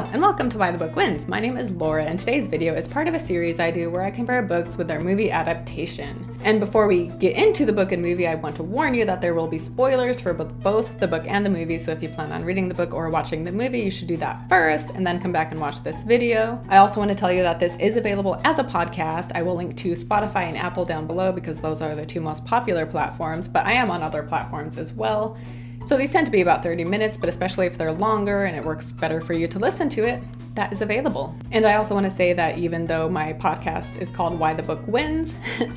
And welcome to Why the Book Wins. My name is Laura, and today's video is part of a series I do where I compare books with their movie adaptation. And before we get into the book and movie, I want to warn you that there will be spoilers for both, both the book and the movie, so if you plan on reading the book or watching the movie, you should do that first and then come back and watch this video. I also want to tell you that this is available as a podcast. I will link to Spotify and Apple down below because those are the two most popular platforms, but I am on other platforms as well. So these tend to be about 30 minutes, but especially if they're longer and it works better for you to listen to it, that is available. And I also want to say that even though my podcast is called Why the Book Wins,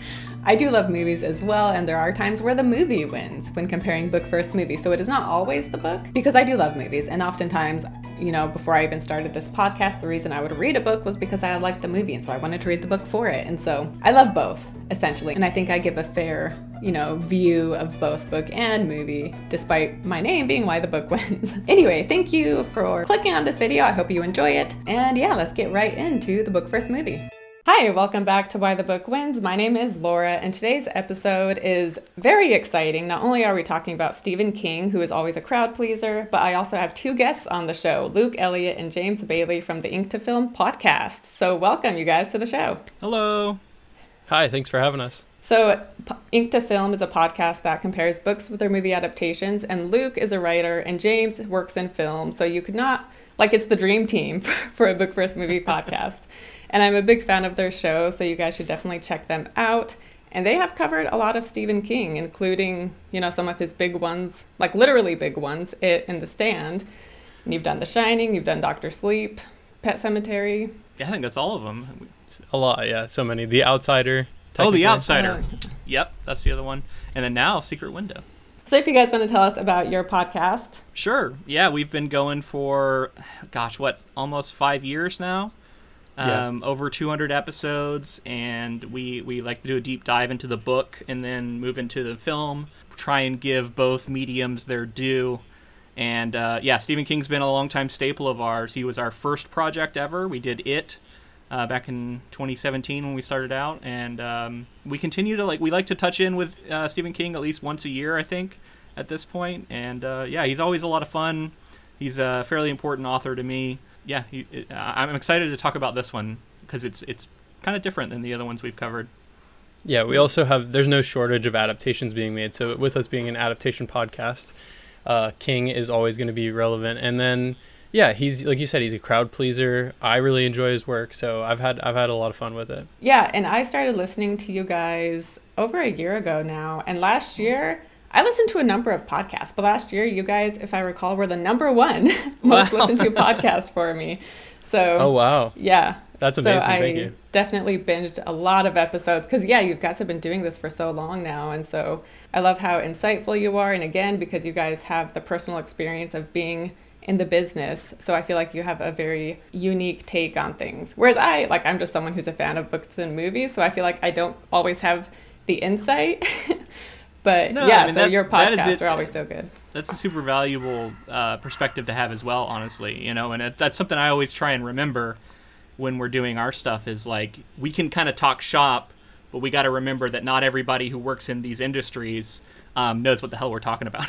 I do love movies as well, and there are times where the movie wins when comparing book versus movie. So it is not always the book, because I do love movies, and oftentimes, you know, before I even started this podcast, the reason I would read a book was because I liked the movie, and so I wanted to read the book for it. And so I love both, essentially, and I think I give a fair, you know, view of both book and movie, despite my name being Why the Book Wins. anyway, thank you for clicking on this video. I hope you enjoy it. And yeah, let's get right into the book first movie. Hi, welcome back to Why the Book Wins. My name is Laura, and today's episode is very exciting. Not only are we talking about Stephen King, who is always a crowd pleaser, but I also have two guests on the show Luke Elliot and James Bailey from the Ink to Film podcast. So, welcome, you guys, to the show. Hello. Hi, thanks for having us. So, Ink to Film is a podcast that compares books with their movie adaptations, and Luke is a writer, and James works in film. So, you could not, like, it's the dream team for a book first movie podcast. And I'm a big fan of their show, so you guys should definitely check them out. And they have covered a lot of Stephen King, including, you know, some of his big ones, like literally big ones, It and The Stand. And you've done The Shining, you've done Doctor Sleep, Pet Sematary. Yeah, I think that's all of them. A lot, yeah. So many. The Outsider. Oh, The Outsider. Uh, yep, that's the other one. And then now Secret Window. So, if you guys want to tell us about your podcast, sure. Yeah, we've been going for, gosh, what, almost five years now um, yeah. over 200 episodes, and we we like to do a deep dive into the book and then move into the film. Try and give both mediums their due. And uh, yeah, Stephen King's been a long-time staple of ours. He was our first project ever. We did it uh, back in 2017 when we started out, and um, we continue to like we like to touch in with uh, Stephen King at least once a year, I think, at this point. And uh, yeah, he's always a lot of fun. He's a fairly important author to me yeah, he, I'm excited to talk about this one because it's it's kind of different than the other ones we've covered. Yeah, we also have there's no shortage of adaptations being made. So with us being an adaptation podcast, uh, King is always going to be relevant. And then yeah, he's like you said, he's a crowd pleaser. I really enjoy his work, so I've had I've had a lot of fun with it. Yeah, and I started listening to you guys over a year ago now, and last year I listened to a number of podcasts, but last year you guys, if I recall, were the number one most wow. listened to podcast for me. So Oh wow. Yeah. That's amazing. So I Thank you. Definitely binged a lot of episodes because yeah, you guys have been doing this for so long now, and so I love how insightful you are, and again because you guys have the personal experience of being in the business, so I feel like you have a very unique take on things. Whereas I like I'm just someone who's a fan of books and movies, so I feel like I don't always have the insight. But no, yeah, I mean, so your podcasts are always so good. That's a super valuable uh, perspective to have as well, honestly. You know, and it, that's something I always try and remember when we're doing our stuff is like we can kind of talk shop, but we got to remember that not everybody who works in these industries um, knows what the hell we're talking about.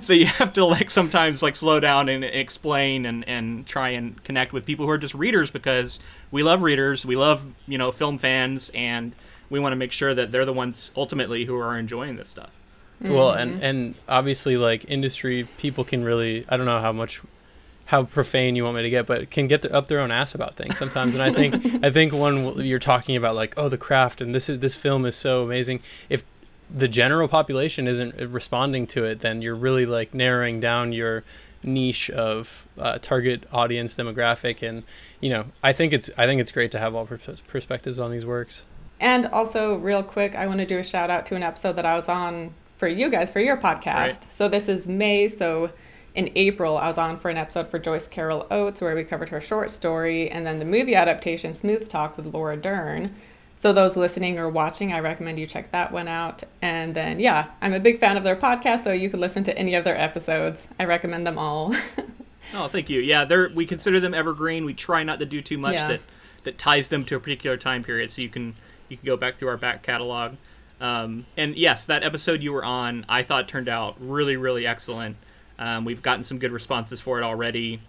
so you have to like sometimes like slow down and explain and, and try and connect with people who are just readers because we love readers, we love you know film fans and we want to make sure that they're the ones ultimately who are enjoying this stuff. Mm-hmm. Well, and and obviously, like industry people can really I don't know how much how profane you want me to get, but can get the, up their own ass about things sometimes. And I think I think when you're talking about like oh the craft and this is this film is so amazing, if the general population isn't responding to it, then you're really like narrowing down your niche of uh, target audience demographic and you know i think it's i think it's great to have all pers- perspectives on these works and also, real quick, I want to do a shout out to an episode that I was on for you guys for your podcast. Right. So this is May. So in April, I was on for an episode for Joyce Carol Oates where we covered her short story and then the movie adaptation Smooth Talk with Laura Dern. So those listening or watching, I recommend you check that one out. And then yeah, I'm a big fan of their podcast, so you can listen to any of their episodes. I recommend them all. oh, thank you. Yeah, they're we consider them evergreen. We try not to do too much yeah. that that ties them to a particular time period, so you can you can go back through our back catalog. Um, and yes, that episode you were on, I thought turned out really, really excellent. Um, we've gotten some good responses for it already.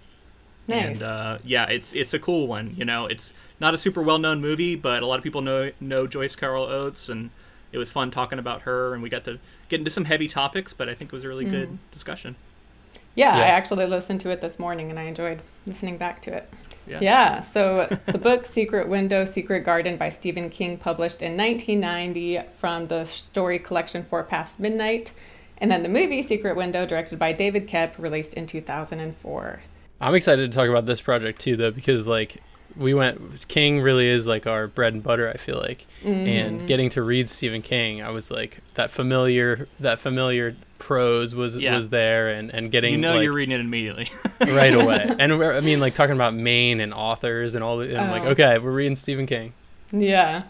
Nice. And uh, yeah, it's it's a cool one. You know, it's not a super well known movie, but a lot of people know know Joyce Carol Oates, and it was fun talking about her, and we got to get into some heavy topics, but I think it was a really good Mm. discussion. Yeah, I actually listened to it this morning and I enjoyed listening back to it. Yeah. Yeah, so the book Secret Window, Secret Garden by Stephen King, published in 1990 from the story collection Four Past Midnight. And then the movie Secret Window, directed by David Koepp, released in 2004. I'm excited to talk about this project too, though, because like we went, King really is like our bread and butter. I feel like, Mm-hmm. and getting to read Stephen King, I was like that familiar, that familiar prose was Yeah. was there, and and getting You know like, you're reading it immediately. right away. And I mean, like talking about Maine and authors and all. The, and I'm like, Oh. okay, we're reading Stephen King. Yeah.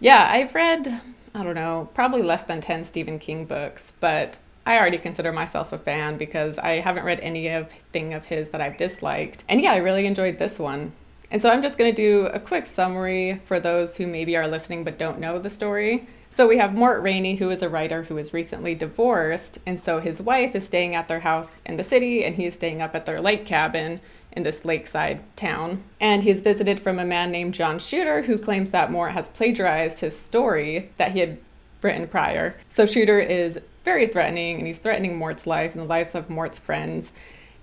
Yeah, I've read, I don't know, probably less than 10 Stephen King books, but I already consider myself a fan because I haven't read anything of his that I've disliked. And yeah, I really enjoyed this one. And so I'm just going to do a quick summary for those who maybe are listening but don't know the story. So we have Mort Rainey, who is a writer who is recently divorced, and so his wife is staying at their house in the city, and he's staying up at their lake cabin in this lakeside town. And he's visited from a man named John Shooter, who claims that Mort has plagiarized his story that he had written prior. So Shooter is very threatening, and he's threatening Mort's life and the lives of Mort's friends.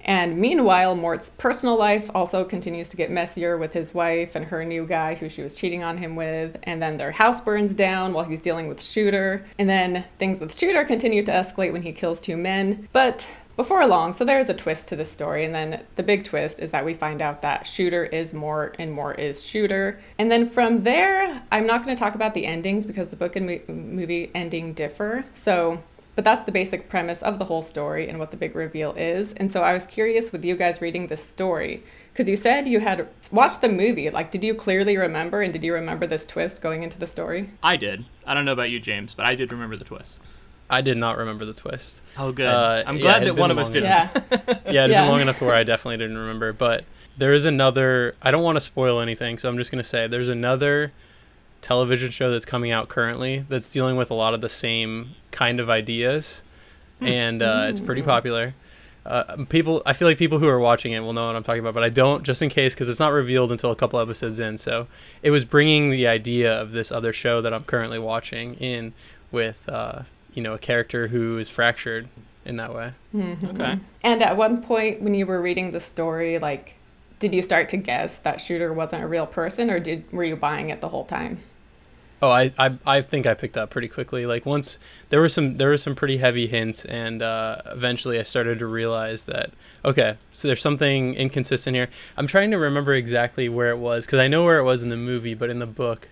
And meanwhile, Mort's personal life also continues to get messier with his wife and her new guy who she was cheating on him with. And then their house burns down while he's dealing with Shooter. And then things with Shooter continue to escalate when he kills two men. But before long, so there's a twist to this story. And then the big twist is that we find out that Shooter is Mort and Mort is Shooter. And then from there, I'm not going to talk about the endings because the book and mo- movie ending differ. So but that's the basic premise of the whole story and what the big reveal is. And so I was curious with you guys reading this story, because you said you had watched the movie. Like, did you clearly remember and did you remember this twist going into the story? I did. I don't know about you, James, but I did remember the twist. I did not remember the twist. Oh, good. Uh, I'm glad it that one of us didn't. Yeah. Yeah, it had Yeah. been long enough to where I definitely didn't remember. But there is another. I don't want to spoil anything, so I'm just gonna say there's another television show that's coming out currently that's dealing with a lot of the same kind of ideas, and uh, it's pretty popular. Uh, people, I feel like people who are watching it will know what I'm talking about, but I don't, just in case, because it's not revealed until a couple episodes in. So it was bringing the idea of this other show that I'm currently watching in with, uh, you know, a character who is fractured in that way. Okay. And at one point when you were reading the story, like, did you start to guess that Shooter wasn't a real person or did were you buying it the whole time? Oh, I, I I think I picked up pretty quickly. Like once there were some there were some pretty heavy hints, and uh, eventually I started to realize that okay, so there's something inconsistent here. I'm trying to remember exactly where it was because I know where it was in the movie, but in the book.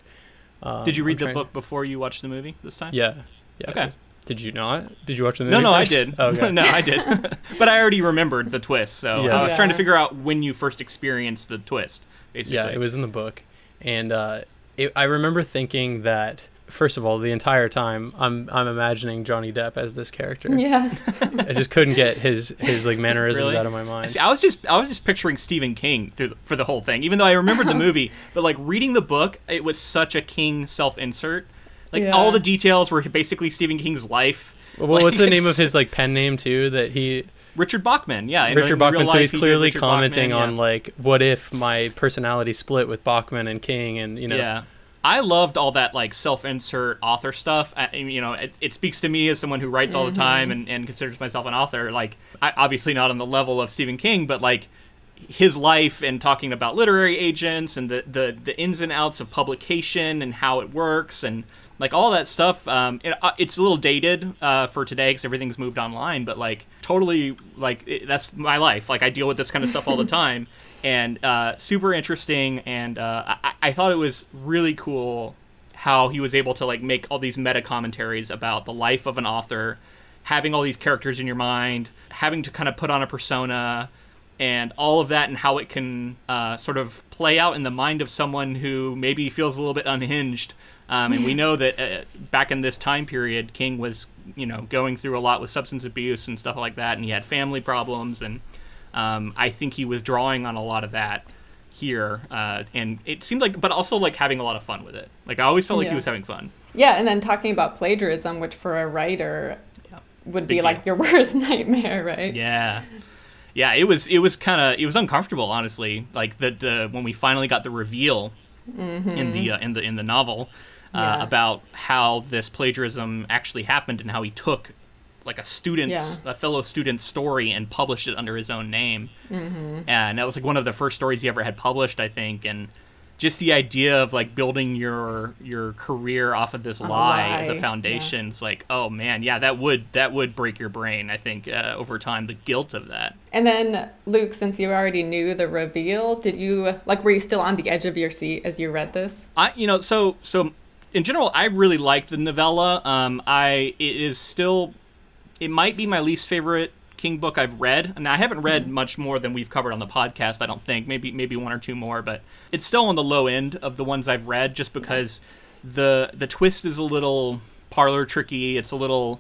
Um, Did you I'm read the book before you watched the movie this time? Yeah. Yeah. Okay. Did you not? Did you watch the movie? No, no, I did. Oh, okay. no, I did. but I already remembered the twist, so Yeah. I was trying to figure out when you first experienced the twist. Basically. Yeah, it was in the book, and uh, it, I remember thinking that first of all, the entire time I'm I'm imagining Johnny Depp as this character. Yeah. I just couldn't get his his like mannerisms Really? out of my mind. See, I was just I was just picturing Stephen King through the, for the whole thing, even though I remembered the movie. But like reading the book, it was such a King self-insert. Like Yeah. all the details were basically Stephen King's life. Well, what's the name of his like pen name too? That he Richard Bachman, yeah. Richard in Bachman. real So he's he clearly Richard commenting Bachman, on yeah. like, what if my personality split with Bachman and King, and you know, Yeah. I loved all that like self-insert author stuff. I, I you know, it, it speaks to me as someone who writes all the time mm-hmm. and, and considers myself an author. Like, I, obviously not on the level of Stephen King, but like his life and talking about literary agents and the, the, the ins and outs of publication and how it works and like all that stuff. Um, it, uh, it's a little dated uh, for today because everything's moved online, but like totally like it, that's my life. Like I deal with this kind of stuff all the time and uh, super interesting. And uh, I, I thought it was really cool how he was able to like make all these meta commentaries about the life of an author, having all these characters in your mind, having to kind of put on a persona, and all of that, and how it can uh, sort of play out in the mind of someone who maybe feels a little bit unhinged. Um, and we know that uh, back in this time period, King was, you know, going through a lot with substance abuse and stuff like that, and he had family problems, and um, I think he was drawing on a lot of that here, uh, and it seemed like, but also like having a lot of fun with it. Like I always felt like he was having fun. Yeah, and then talking about plagiarism, which for a writer Yeah. would Big be like your worst nightmare, right? Yeah. Yeah, it was it was kind of it was uncomfortable, honestly. Like the, the when we finally got the reveal Mm-hmm. in the uh, in the in the novel uh, Yeah. about how this plagiarism actually happened and how he took like a student's Yeah. a fellow student's story and published it under his own name Mm-hmm. and that was like one of the first stories he ever had published i think and just the idea of like building your your career off of this a lie, as a foundation it's like oh man yeah that would that would break your brain i think uh, over time the guilt of that And then, Luke, since you already knew the reveal, did you, like, were you still on the edge of your seat as you read this? I you know so so in general I really like the novella. Um, I it is still it might be my least favorite King book I've read, and I haven't read much more than we've covered on the podcast. I don't think maybe maybe one or two more, but it's still on the low end of the ones I've read, just because the the twist is a little parlor tricky. It's a little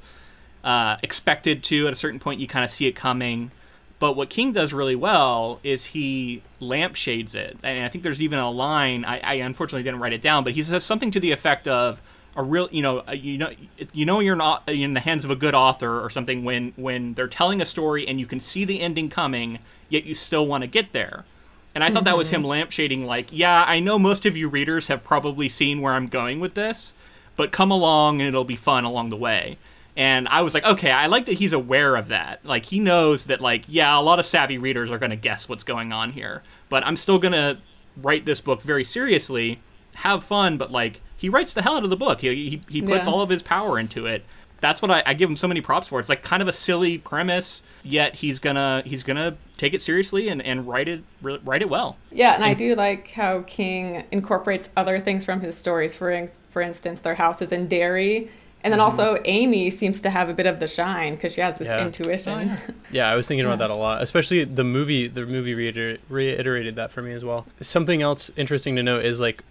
uh, expected to at a certain point. You kind of see it coming. But what King does really well is he lampshades it, and I think there's even a line. I, I unfortunately didn't write it down, but he says something to the effect of a real, you know, uh, you know, you know, you're not in the hands of a good author or something when when they're telling a story and you can see the ending coming, yet you still want to get there. And I thought that was him lampshading, like, yeah, I know most of you readers have probably seen where I'm going with this, but come along and it'll be fun along the way. And I was like, okay, I like that he's aware of that. Like, he knows that, like, yeah, a lot of savvy readers are going to guess what's going on here, but I'm still going to write this book very seriously, have fun, but, like, he writes the hell out of the book. He, he, he puts Yeah. all of his power into it. That's what I, I give him so many props for. It's like kind of a silly premise, yet he's gonna he's gonna take it seriously and, and write it re- write it well. Yeah, and I do like how King incorporates other things from his stories. For in- for instance, their houses in Derry, and then mm-hmm. also Amy seems to have a bit of the shine because she has this Yeah. intuition. Oh, yeah, I was thinking about that a lot. Especially the movie. The movie reiter- reiterated that for me as well. Something else interesting to note is like,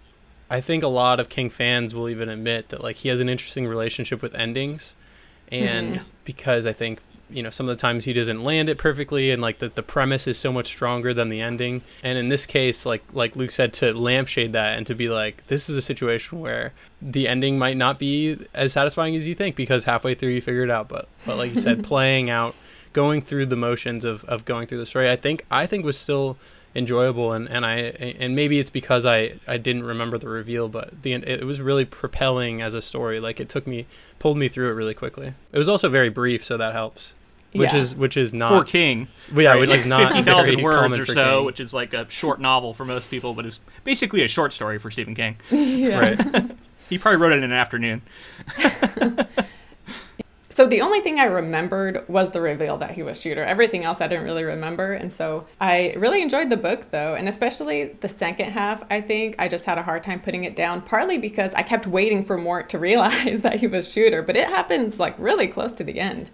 I think a lot of King fans will even admit that like he has an interesting relationship with endings, and mm-hmm. because I think you know some of the times he doesn't land it perfectly, and like the the premise is so much stronger than the ending. And in this case, like like Luke said, to lampshade that and to be like, this is a situation where the ending might not be as satisfying as you think because halfway through you figure it out. But but like you said, playing out going through the motions of, of going through the story i think i think was still enjoyable and, and i and maybe it's because i i didn't remember the reveal but the it was really propelling as a story like it took me pulled me through it really quickly it was also very brief so that helps which Yeah. is which is not For King, yeah right? which Like is not fifty thousand words or so, King. which is like a short novel for most people, but is basically a short story for Stephen King. yeah. right He probably wrote it in an afternoon. So the only thing I remembered was the reveal that he was shooter. Everything else I didn't really remember. And so I really enjoyed the book though, and especially the second half, I think I just had a hard time putting it down, partly because I kept waiting for Mort to realize that he was shooter, but it happens like really close to the end.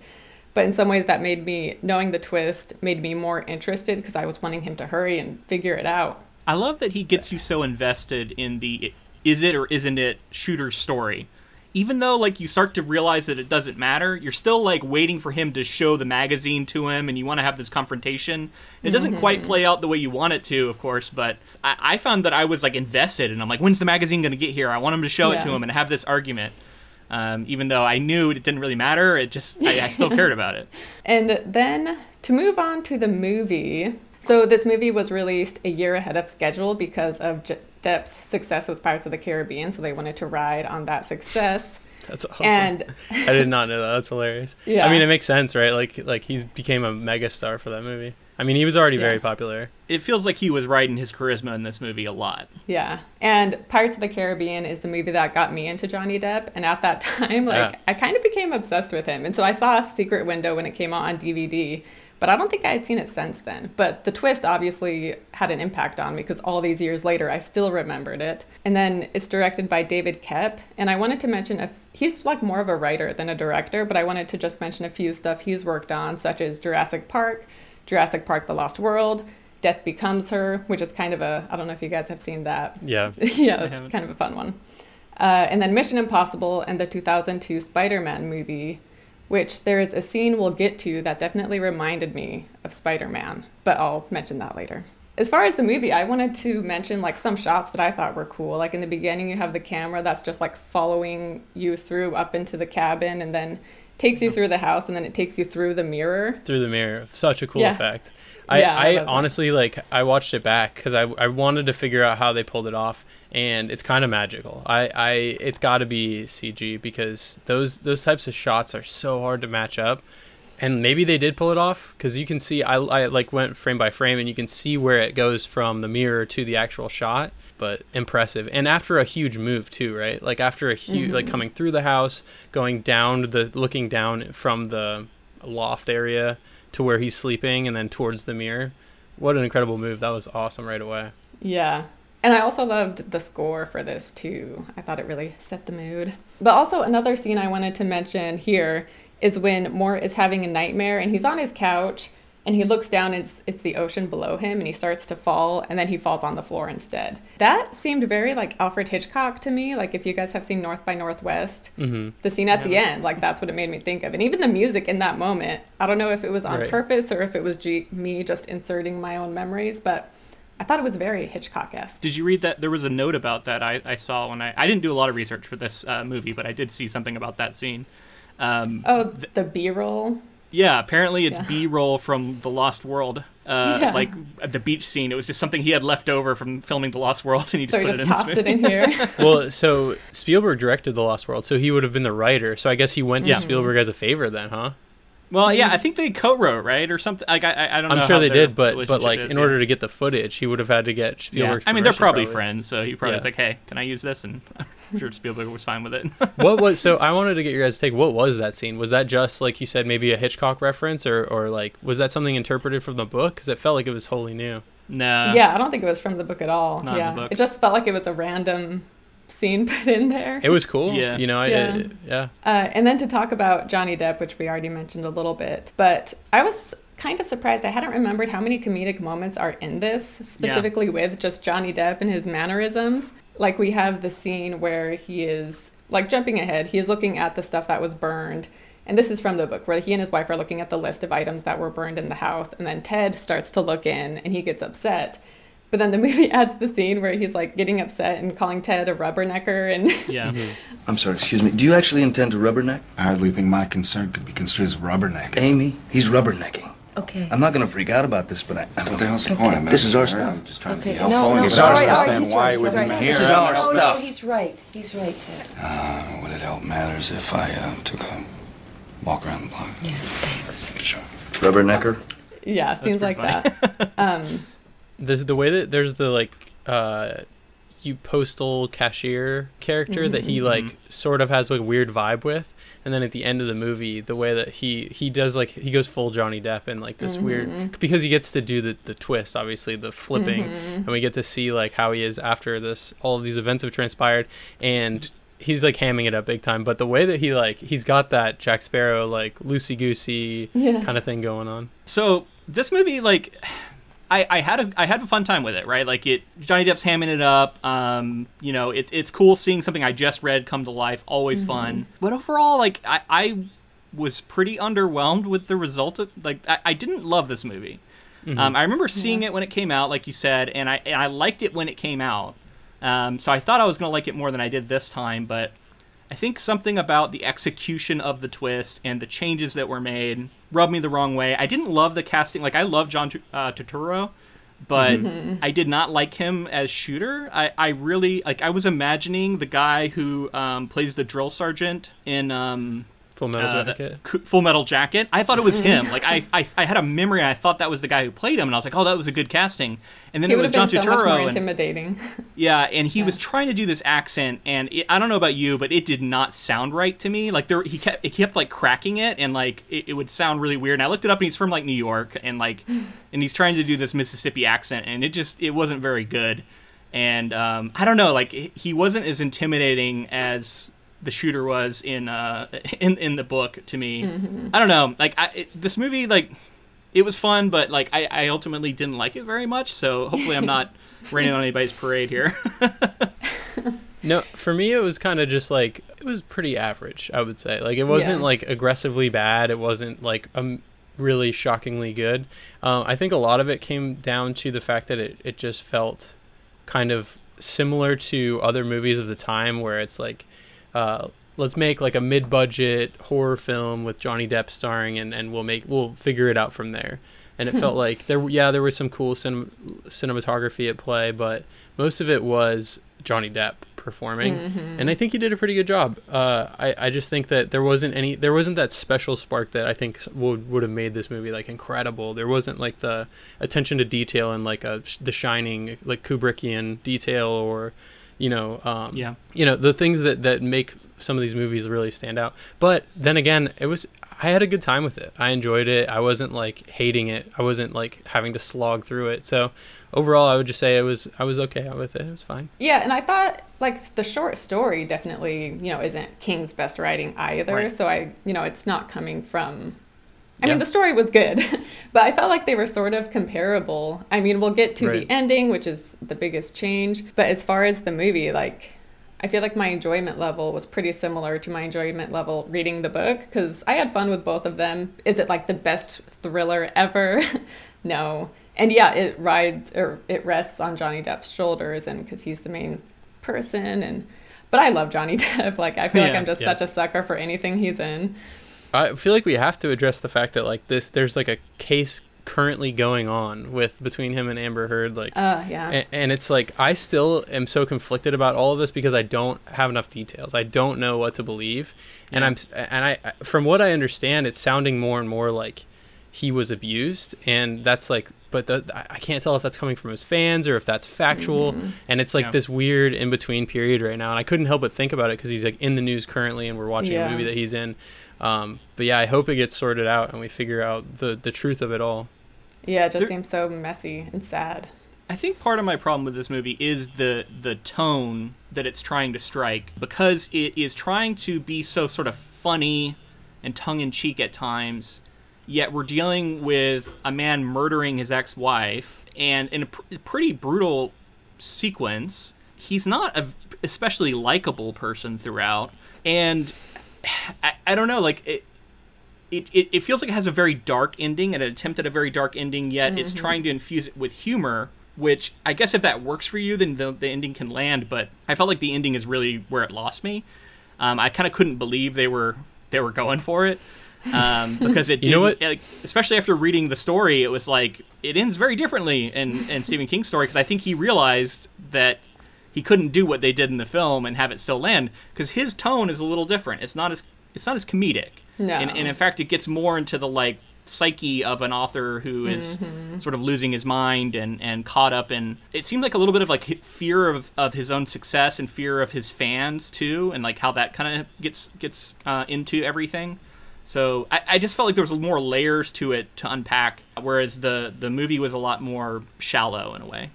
But in some ways that made me knowing the twist made me more interested because I was wanting him to hurry and figure it out. I love that he gets you so invested in the is it or isn't it shooter's story. Even though like you start to realize that it doesn't matter, you're still like waiting for him to show the magazine to him and you want to have this confrontation. It doesn't quite play out the way you want it to, of course, but I, I found that I was like invested and I'm like, when's the magazine gonna get here? I want him to show it to him and have this argument. Um, even though I knew it didn't really matter, it just I, I still cared about it. And then to move on to the movie. So this movie was released a year ahead of schedule because of J- Depp's success with Pirates of the Caribbean. So they wanted to ride on that success. that's awesome And i did not know that that's hilarious Yeah. i mean it makes sense right like like he became a megastar for that movie i mean he was already very popular It feels like he was riding his charisma in this movie a lot. yeah, and Pirates of the Caribbean is the movie that got me into Johnny Depp. And at that time, like Yeah. I kind of became obsessed with him. And so I saw Secret Window when it came out on DVD. But I don't think I had seen it since then. But the twist obviously had an impact on me because all these years later, I still remembered it. And then it's directed by David Koepp. And I wanted to mention, a, he's like more of a writer than a director, but I wanted to just mention a few stuff he's worked on, such as Jurassic Park, Jurassic Park The Lost World, Death Becomes Her, which is kind of a, I don't know if you guys have seen that. yeah yeah, it's kind of a fun one. Uh, and then Mission Impossible and the 2002 Spider Man movie, which there is a scene we'll get to that definitely reminded me of Spider Man, but I'll mention that later. As far as the movie, I wanted to mention like some shots that I thought were cool. Like in the beginning, you have the camera that's just like following you through up into the cabin and then takes you through the house and then it takes you through the mirror. through the mirror. Such a cool Yeah. effect. I, Yeah, I I, love that. honestly like I watched it back because I, I wanted to figure out how they pulled it off, and it's kind of magical. I, I it's got to be CG because those those types of shots are so hard to match up, and maybe they did pull it off because you can see I, I like went frame by frame and you can see where it goes from the mirror to the actual shot. But impressive, and after a huge move too, right? Like after a huge, like mm-hmm. coming through the house, going down the, looking down from the loft area to where he's sleeping and then towards the mirror. What an incredible move. That was awesome right away. Yeah. And I also loved the score for this too. I thought it really set the mood. But also, another scene I wanted to mention here is when Mort is having a nightmare and he's on his couch and he looks down and it's, it's the ocean below him and he starts to fall and then he falls on the floor instead. That seemed very like Alfred Hitchcock to me. Like, if you guys have seen North by Northwest, Mm-hmm. the scene at the end, like, that's what it made me think of. And even the music in that moment, I don't know if it was on Right. purpose or if it was G- me just inserting my own memories, but I thought it was very Hitchcock esque. Did you read that? There was a note about that I, I saw when I I didn't do a lot of research for this uh, movie, but I did see something about that scene. Um, Oh, the B roll. yeah, apparently it's Yeah. B-roll from The Lost World. Uh, Yeah. Like at the beach scene, it was just something he had left over from filming The Lost World, and he just So he put just it in tossed this it in here. well, so Spielberg directed The Lost World, so he would have been the writer. So I guess he went to Yeah. Spielberg as a favor then, huh? Well, yeah, I think they co-wrote, right, or something. Like I, I- I don't know. I'm sure they did, but but like is, in yeah. order to get the footage, he would have had to get Spielberg. Yeah, I mean they're permission, probably, friends, so he probably was like, "Hey, can I use this?" And I'm sure Spielberg was fine with it. what was so? I wanted to get your guys' take. What was that scene? Was that just like you said, maybe a Hitchcock reference, or or like was that something interpreted from the book? Because it felt like it was wholly new. no. yeah, I don't think it was from the book at all. Not in the yeah, book. it just felt like it was a random scene put in there. It was cool. Yeah. You know, I, Yeah. yeah. yeah. Uh, and then to talk about Johnny Depp, which we already mentioned a little bit, but I was kind of surprised. I hadn't remembered how many comedic moments are in this, specifically with just Johnny Depp and his mannerisms. Like we have the scene where he is, like jumping ahead, he is looking at the stuff that was burned. And this is from the book where he and his wife are looking at the list of items that were burned in the house. And then Ted starts to look in and he gets upset. But then the movie adds the scene where he's like getting upset and calling Ted a rubbernecker and Yeah. I'm sorry, excuse me. Do you actually intend to rubberneck? I hardly think my concern could be construed as rubberneck. Amy, he's rubbernecking. Okay. I'm not gonna freak out about this, but I. I What the hell's the point? I mean, This is our stuff. I'm just trying to Okay. be No, helpful no, and sorry, you all don't right, he's why right, would he's right. here. This is our Oh, stuff. no, he's right. He's right, Ted. Uh, would it help matters if I uh, took a walk around the block? Yes, thanks. Sure. Rubbernecker? yeah, scenes pretty like funny. that. Um, this the way that there's the like uh you postal cashier character that he mm-hmm, like mm-hmm. sort of has like a weird vibe with and then at the end of the movie the way that he he does like he goes full johnny depp and like this weird mm-hmm, because he gets to do the, the twist obviously the flipping and we get to see like how he is after this all of these events have transpired and he's like hamming it up big time but the way that he like he's got that jack sparrow like loosey goosey Yeah. kind of thing going on. So this movie, like, I, I had a I had a fun time with it, right? Like it, Johnny Depp's hamming it up. Um, you know, it's it's cool seeing something I just read come to life. Always fun. But overall, like, I I was pretty underwhelmed with the result of like I, I didn't love this movie. Um, I remember seeing it when it came out, like you said, and I and I liked it when it came out. Um, so I thought I was gonna like it more than I did this time, but I think something about the execution of the twist and the changes that were made rubbed me the wrong way. I didn't love the casting. Like I love John uh, Turturro, but I did not like him as shooter. I, I really like. I was imagining the guy who um, plays the drill sergeant in um, full metal uh, jacket Full Metal Jacket. I thought it was him. Like I, I, I had a memory. and I thought that was the guy who played him, and I was like, oh, that was a good casting. And then he it was have John been so much more Turturro. and, intimidating. yeah, and he was trying to do this accent, and it, I don't know about you, but it did not sound right to me. Like there, he kept, it kept like cracking it, and like it, it would sound really weird. And I looked it up, and he's from like New York, and like, and he's trying to do this Mississippi accent, and it just, it wasn't very good. And um, I don't know, like he wasn't as intimidating as the shooter was in uh in in the book to me. I don't know, like I, it, this movie, like it was fun, but like I, I ultimately didn't like it very much. So hopefully, I'm not raining on anybody's parade here. No, for me it was kind of just like it was pretty average. I would say like it wasn't Yeah. like aggressively bad. It wasn't like um really shockingly good. Um, I think a lot of it came down to the fact that it it just felt kind of similar to other movies of the time where it's like uh, let's make like a mid-budget horror film with Johnny Depp starring, and and we'll make we'll figure it out from there. And it felt like there, yeah, there was some cool cinem- cinematography at play, but most of it was Johnny Depp performing, and I think he did a pretty good job. Uh, I I just think that there wasn't any there wasn't that special spark that I think would would have made this movie like incredible. There wasn't like the attention to detail and like a The Shining like Kubrickian detail or you know um, Yeah. you know the things that that make some of these movies really stand out. But then again, it was I had a good time with it. I enjoyed it. I wasn't like hating it. I wasn't like having to slog through it. So overall, I would just say it was I was okay with it. It was fine. Yeah, and I thought like the short story definitely, you know, isn't King's best writing either. Right. So I, you know, it's not coming from I Yeah. mean, the story was good, but I felt like they were sort of comparable. I mean, we'll get to Right. the ending, which is the biggest change, but as far as the movie, like I feel like my enjoyment level was pretty similar to my enjoyment level reading the book because I had fun with both of them. Is it like the best thriller ever? no. And yeah, it rides or it rests on Johnny Depp's shoulders, and because he's the main person, and but I love Johnny Depp. Like I feel like I'm just yeah. such a sucker for anything he's in. I feel like we have to address the fact that like this there's like a case currently going on with between him and Amber Heard like Uh, yeah. and, and it's like I still am so conflicted about all of this because I don't have enough details. I don't know what to believe, and I'm and I from what I understand, it's sounding more and more like he was abused, and that's like, but the, I- I can't tell if that's coming from his fans or if that's factual, and it's like Yeah. this weird in between period right now, and I couldn't help but think about it because he's like in the news currently, and we're watching Yeah. a movie that he's in. Um, but yeah, I hope it gets sorted out and we figure out the the truth of it all. Yeah, it just There- seems so messy and sad. I think part of my problem with this movie is the the tone that it's trying to strike because it is trying to be so sort of funny and tongue in cheek at times. Yet we're dealing with a man murdering his ex-wife and in a pr- pretty brutal sequence. He's not a especially likable person throughout and I, I don't know like it, it, it, it feels like it has a very dark ending and an attempt at a very dark ending yet it's trying to infuse it with humor which i guess if that works for you then the, the ending can land but i felt like the ending is really where it lost me um, i kind of couldn't believe they were they were going for it um, because it You know what? like, especially after reading the story it was like it ends very differently in, in stephen king's story because i think he realized that he couldn't do what they did in the film and have it still land because his tone is a little different it's not as it's not as comedic No. and, and in fact, it gets more into the like psyche of an author who is sort of losing his mind and, and caught up in. It seemed like a little bit of like fear of, of his own success and fear of his fans too, and like how that kind of gets gets uh, into everything. So I, I just felt like there was more layers to it to unpack, whereas the the movie was a lot more shallow in a way.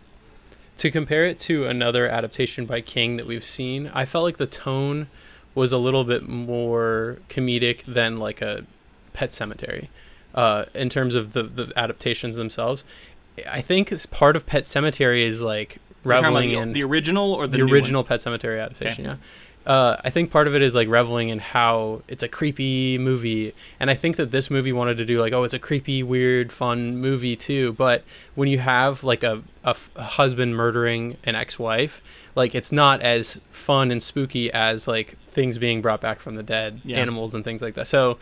To compare it to another adaptation by King that we've seen, I felt like the tone was a little bit more comedic than like a Pet Sematary, uh, in terms of the the adaptations themselves. I think it's part of Pet Sematary is like You're talking about reveling the, in the original or the, the, new one? original Pet Cemetery adaptation. Yeah. Uh, I think part of it is like reveling in how it's a creepy movie, and I think that this movie wanted to do like, oh, it's a creepy, weird, fun movie too. But when you have like a, a f- a husband murdering an ex-wife, like it's not as fun and spooky as like things being brought back from the dead, Yeah. animals and things like that. So,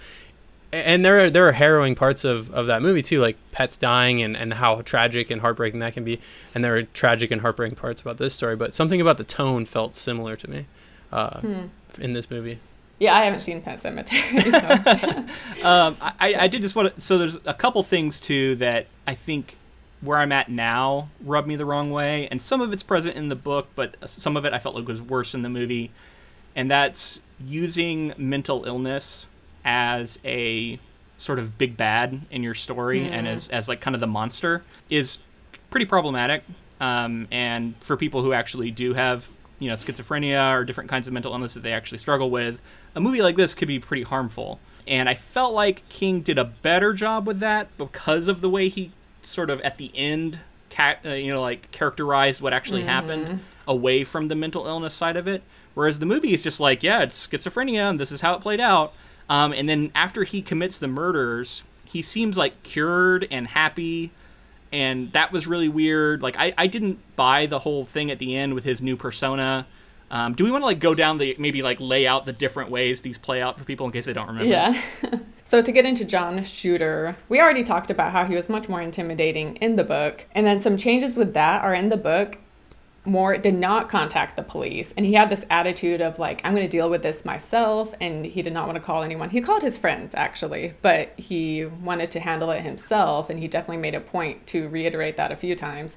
and there are there are harrowing parts of, of that movie too, like pets dying and, and how tragic and heartbreaking that can be. And there are tragic and heartbreaking parts about this story, but something about the tone felt similar to me uh, in this movie. Yeah, I haven't seen Pet Sematary. So. Um, I, I did just want to. So there's a couple things too that I think where I'm at now rubbed me the wrong way, and some of it's present in the book, but some of it I felt like was worse in the movie, and that's using mental illness as a sort of big bad in your story and as, as like kind of the monster is pretty problematic um, and for people who actually do have you know schizophrenia or different kinds of mental illness that they actually struggle with a movie like this could be pretty harmful. And i felt like king did a better job with that because of the way he sort of at the end ca- uh, you know like characterized what actually happened away from the mental illness side of it. Whereas the movie is just like yeah it's schizophrenia and this is how it played out. Um, and then after he commits the murders he seems like cured and happy and that was really weird. Like I, I didn't buy the whole thing at the end with his new persona. Um, do we want to like go down the maybe like lay out the different ways these play out for people in case they don't remember? Yeah. so to get into John Shooter, we already talked about how he was much more intimidating in the book, and then some changes with that are in the book. Mort did not contact the police, and he had this attitude of like, "I'm going to deal with this myself," and he did not want to call anyone. He called his friends actually, but he wanted to handle it himself, and he definitely made a point to reiterate that a few times.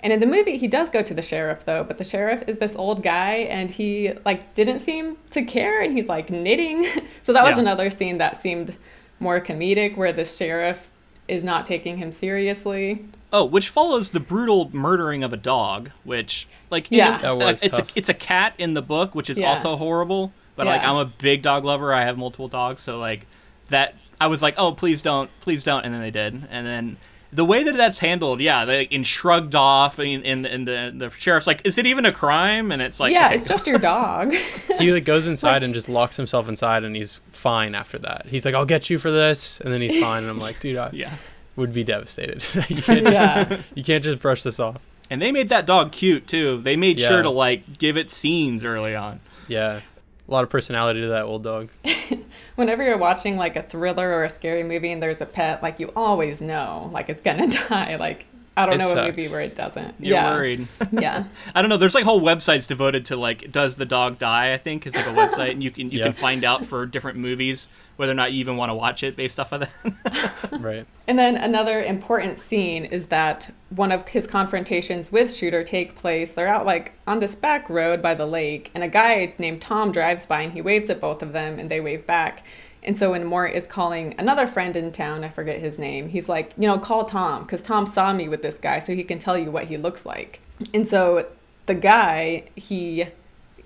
And in the movie, he does go to the sheriff though, but the sheriff is this old guy and he like didn't seem to care and he's like knitting. so that was Yeah. another scene that seemed more comedic where the sheriff is not taking him seriously. Oh, which follows the brutal murdering of a dog, which like you Yeah. know, That uh, was it's a it's a cat in the book, which is Yeah. also horrible. But like I'm a big dog lover. I have multiple dogs, so like that I was like, oh please don't, please don't, and then they did, and then. The way that that's handled, yeah, they in shrugged off, and, and, and the the sheriff's like, "Is it even a crime?" And it's like, yeah, okay, it's just your dog. he like goes inside and just locks himself inside and he's fine after that he's like i'll get you for this and then he's fine and i'm like dude i yeah. would be devastated you, can't just, yeah. you can't just brush this off And they made that dog cute too. They made sure to like give it scenes early on. yeah a lot of personality to that old dog Whenever you're watching like a thriller or a scary movie and there's a pet, like you always know like it's gonna die. Like I don't It know a sucks. movie where it doesn't. You're yeah. worried. Yeah. I don't know. There's like whole websites devoted to like, does the dog die? I think is like a website, and you can you Yeah. can find out for different movies whether or not you even want to watch it based off of that. right And then another important scene is that one of his confrontations with Shooter take place. They're out like on this back road by the lake, and a guy named Tom drives by and he waves at both of them, and they wave back. And so when Mort is calling another friend in town, I forget his name, he's like, you know, call Tom because Tom saw me with this guy, so he can tell you what he looks like. And so the guy, he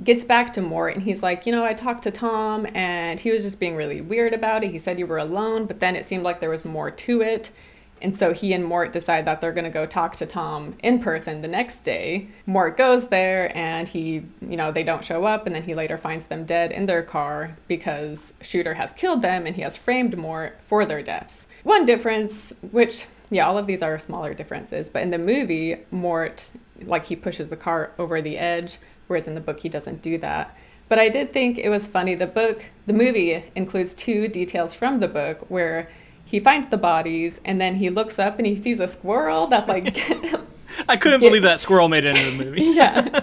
gets back to Mort and he's like, you know, I talked to Tom and he was just being really weird about it. He said you were alone, but then it seemed like there was more to it. And so he and Mort decide that they're going to go talk to Tom in person the next day. Mort goes there and he, you know, they don't show up. And then he later finds them dead in their car because Shooter has killed them and he has framed Mort for their deaths. One difference, which, yeah, all of these are smaller differences, but in the movie, Mort, like, he pushes the car over the edge, whereas in the book, he doesn't do that. But I did think it was funny. The book, the movie includes two details from the book where he finds the bodies and then he looks up and he sees a squirrel that's like I couldn't Get- believe that squirrel made it into the movie. yeah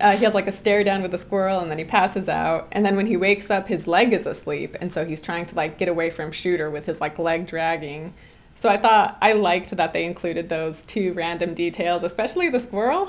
uh, he has like a stare down with a squirrel and then he passes out and then when he wakes up his leg is asleep and so he's trying to like get away from shooter with his like leg dragging so i thought i liked that they included those two random details especially the squirrel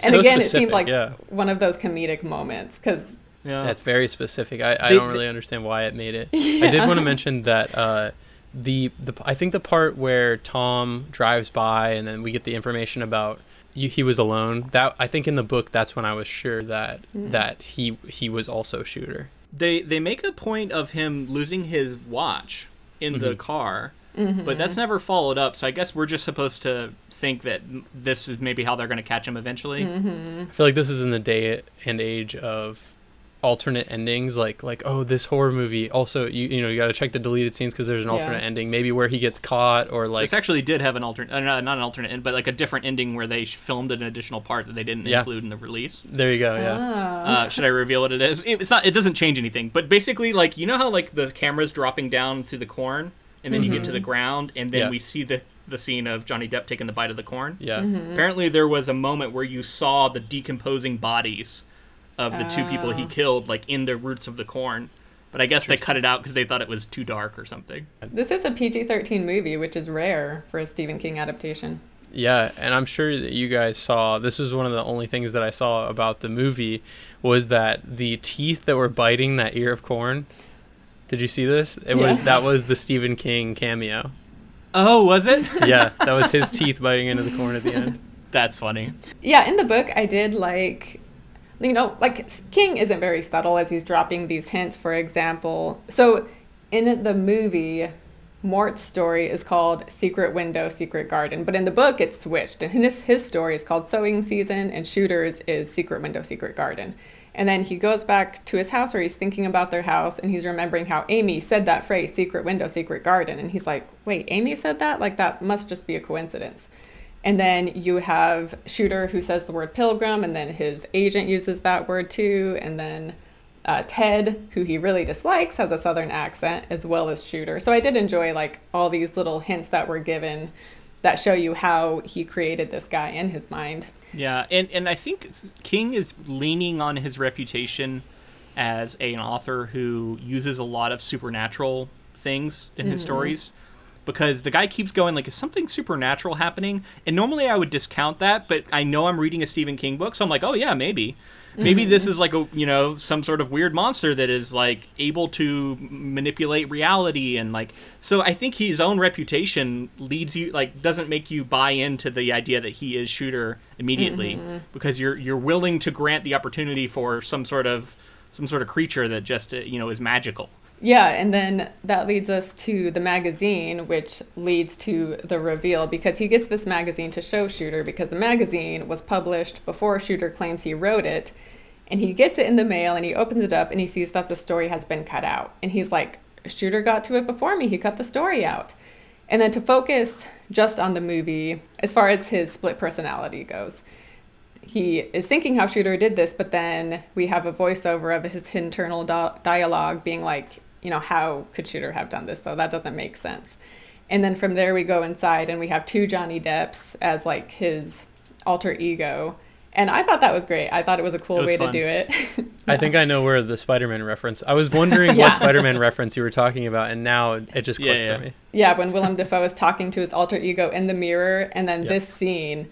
and So again it specific, seemed like yeah. one of those comedic moments because Yeah. That's very specific. I, I They- don't really understand why it made it. I did want to mention that uh, the the I think the part where Tom drives by and then we get the information about you, he was alone. That I think in the book that's when I was sure that that he he was also shooter. they they make a point of him losing his watch in the car, but that's never followed up. So I guess we're just supposed to think that this is maybe how they're going to catch him eventually. Mm-hmm. I feel like this is in the day and age of alternate endings like like oh this horror movie also you you know you got to check the deleted scenes because there's an Yeah. alternate ending maybe where he gets caught or like this actually did have an alternate, uh, not not an alternate, end, but like a different ending where they filmed an additional part that they didn't Yeah. include in the release. there you go yeah Ah. Uh, should I reveal what it is? It- It's not. It doesn't change anything. But basically, like you know how like the camera's dropping down through the corn, and then you get to the ground, and then Yeah. we see the the scene of Johnny Depp taking the bite of the corn. yeah Apparently, there was a moment where you saw the decomposing bodies of the two people he Oh. killed, like in the roots of the corn. But I guess they cut it out because they thought it was too dark or something. this is a pg-13 movie which is rare for a stephen king adaptation Yeah, and I'm sure that you guys saw. This was one of the only things that I saw about the movie was that the teeth that were biting that ear of corn. Did you see this? It was that was the Stephen King cameo. Oh, was it? Yeah, that was his teeth biting into the corn at the end. That's funny. yeah in the book i did like you know like king isn't very subtle as he's dropping these hints for example. So in the movie mort's story is called secret window secret garden but in the book it's switched and his, his story is called sowing season and shooters is secret window secret garden. And then he goes back to his house or he's thinking about their house and he's remembering how amy said that phrase secret window secret garden and he's like wait amy said that? Like that must just be a coincidence And then you have Shooter who says the word pilgrim, and then his agent uses that word too. And then uh, Ted, who he really dislikes, has a southern accent, as well as Shooter. So I did enjoy like all these little hints that were given that show you how he created this guy in his mind. Yeah, and and I think King is leaning on his reputation as a, an author who uses a lot of supernatural things in his stories because the guy keeps going like is something supernatural happening? And normally i would discount that but i know i'm reading a stephen king book so i'm like oh yeah maybe. Maybe this is like a you know some sort of weird monster that is like able to manipulate reality and like so i think his own reputation leads you like doesn't make you buy into the idea that he is shooter immediately because you're you're willing to grant the opportunity for some sort of some sort of creature that just uh, you know is magical Yeah, and then that leads us to the magazine, which leads to the reveal because he gets this magazine to show Shooter because the magazine was published before Shooter claims he wrote it. And he gets it in the mail and he opens it up and he sees that the story has been cut out. And he's like, Shooter got to it before me. He cut the story out. And then to focus just on the movie, as far as his split personality goes, he is thinking how Shooter did this, but then we have a voiceover of his internal di- dialogue being like, you know, how could Shooter have done this though? That doesn't make sense. And then from there we go inside and we have two Johnny Depps as like his alter ego. And I thought that was great. I thought it was a cool was way fun. to do it. I think I know where the Spider-Man reference. I was wondering Yeah. what Spider-Man reference you were talking about, and now it just clicked yeah. for me. yeah, when Willem Dafoe is talking to his alter ego in the mirror, and then Yeah. this scene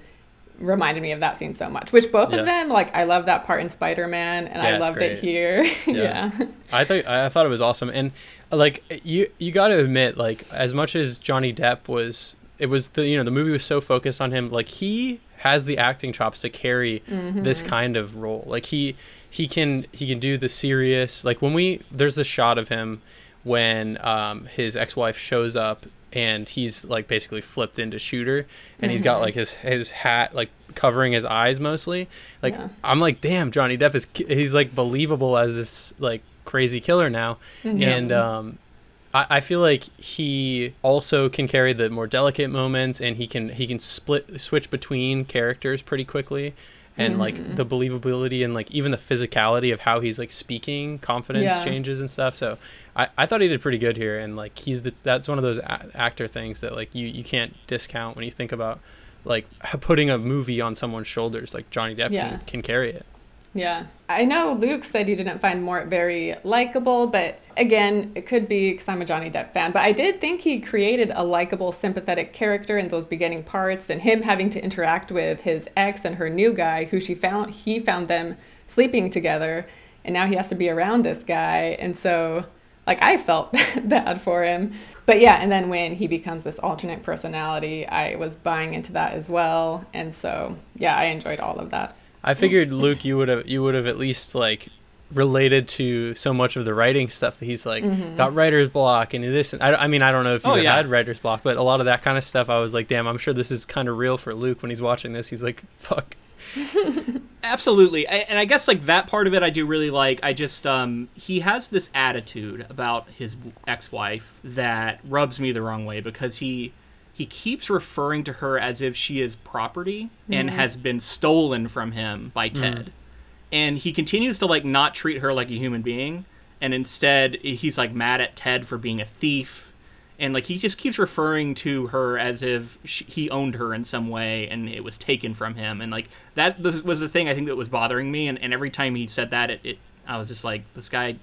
reminded me of that scene so much. Which both Yeah. of them, like, I love that part in Spider Man, and Yeah, I loved it here. Yeah. yeah. I thought I thought it was awesome, and like you you got to admit, like as much as Johnny Depp was, it was the you know the movie was so focused on him, like he has the acting chops to carry this kind of role. Like he he can he can do the serious. Like when we there's the shot of him when um, his ex-wife shows up and he's like basically flipped into shooter and he's got like his his hat like covering his eyes mostly. Like Yeah. i'm like damn johnny depp is he's like believable as this like crazy killer now. And um I, I feel like he also can carry the more delicate moments and he can he can split switch between characters pretty quickly and like hmm. the believability and like even the physicality of how he's like speaking confidence Yeah. changes and stuff so I, I thought he did pretty good here and like he's the that's one of those a- actor things that like you you can't discount when you think about like putting a movie on someone's shoulders like johnny depp Yeah. can, can carry it Yeah. I know Luke said he didn't find Mort very likable, but again, it could be because I'm a Johnny Depp fan. But I did think he created a likable, sympathetic character in those beginning parts, and him having to interact with his ex and her new guy, who she found he found them sleeping together, and now he has to be around this guy, and so like I felt bad for him. But yeah, and then when he becomes this alternate personality, I was buying into that as well, and so yeah, I enjoyed all of that. I figured Luke, you would have you would have at least like related to so much of the writing stuff that he's like Mm-hmm. got writer's block and this. And I, I mean, I don't know if you Oh, yeah. had writer's block, but a lot of that kind of stuff, I was like, damn, I'm sure this is kind of real for Luke when he's watching this. He's like, fuck. Absolutely, I, and I guess like that part of it, I do really like. I just um, he has this attitude about his ex-wife that rubs me the wrong way because he he keeps referring to her as if she is property and mm-hmm. has been stolen from him by mm. Ted, and he continues to like not treat her like a human being, and instead he's like mad at Ted for being a thief. And like he just keeps referring to her as if she, he owned her in some way and it was taken from him. And like that was, was the thing i think that was bothering me. And, and every time he said that it, it i was just like this guy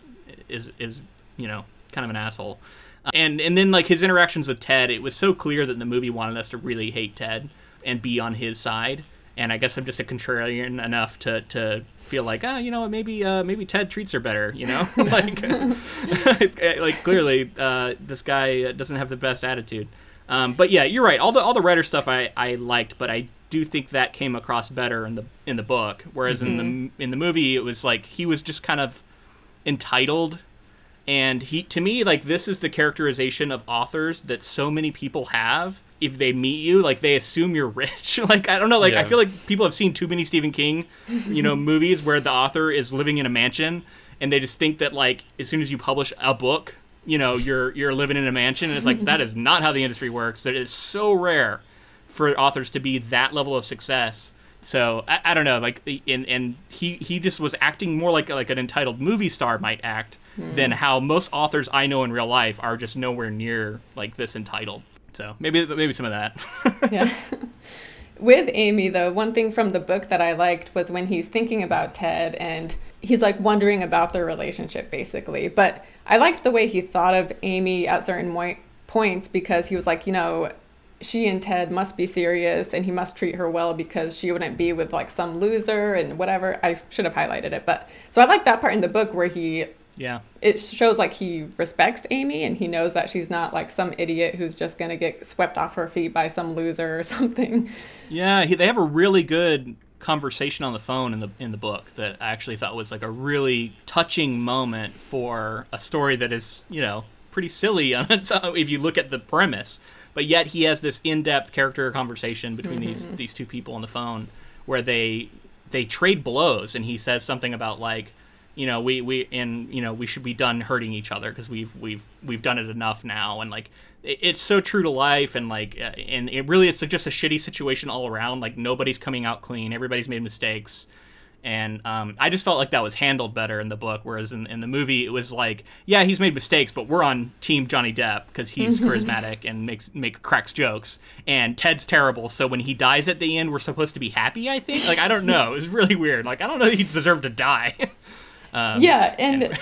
is is you know kind of an asshole and and then like his interactions with ted it was so clear that the movie wanted us to really hate ted and be on his side. And I guess I'm just a contrarian enough to, to feel like ah you know maybe uh, maybe Ted treats her better you know? Like like clearly uh, this guy doesn't have the best attitude. Um, but yeah you're right. All the all the writer stuff I, I liked but I do think that came across better in the in the book. Whereas in the in the movie it was like he was just kind of entitled and he to me like this is the characterization of authors that so many people have. If they meet you like they assume you're rich. Like i don't know like i feel like people have seen too many stephen king you know movies where the author is living in a mansion and they just think that like as soon as you publish a book you know you're you're living in a mansion. And it's like that is not how the industry works. That is so rare for authors to be that level of success. So I, I don't know, like, and and he he just was acting more like like an entitled movie star might act than hmm. how most authors I know in real life are just nowhere near like this entitled. So maybe maybe some of that. yeah. With Amy, though, one thing from the book that I liked was when he's thinking about Ted and he's like wondering about their relationship, basically. But I liked the way he thought of Amy at certain mo- points because he was like, you know, she and Ted must be serious and he must treat her well because she wouldn't be with like some loser and whatever. I should have highlighted it. But so I like that part in the book where he yeah. it shows like he respects Amy and he knows that she's not like some idiot who's just gonna get swept off her feet by some loser or something. Yeah, he, they have a really good conversation on the phone in the in the book that I actually thought was like a really touching moment for a story that is you know pretty silly on its own if you look at the premise, but yet he has this in-depth character conversation between these mm-hmm. these two people on the phone where they they trade blows and he says something about like you know we we and you know we should be done hurting each other because we've we've we've done it enough now and like it, it's so true to life and like uh, and it really it's just a shitty situation all around like nobody's coming out clean everybody's made mistakes and um, I just felt like that was handled better in the book, whereas in, in the movie it was like, yeah, he's made mistakes, but we're on Team Johnny Depp because he's charismatic and makes make cracks jokes, and Ted's terrible. So when he dies at the end, we're supposed to be happy. I think, like, I don't know, it was really weird. Like, I don't know that he deserved to die. Um, yeah, and